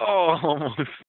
Oh, almost.